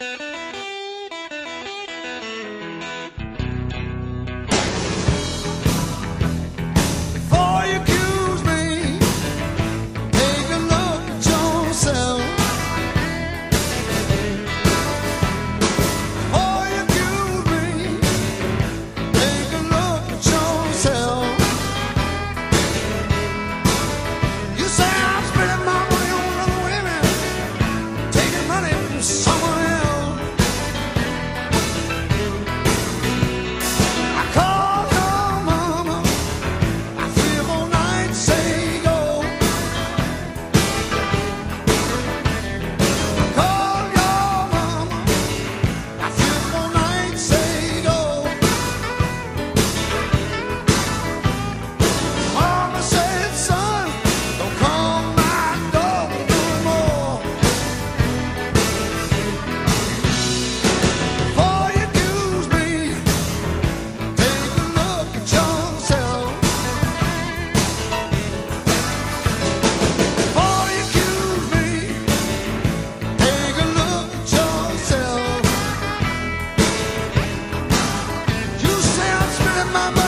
you my mind.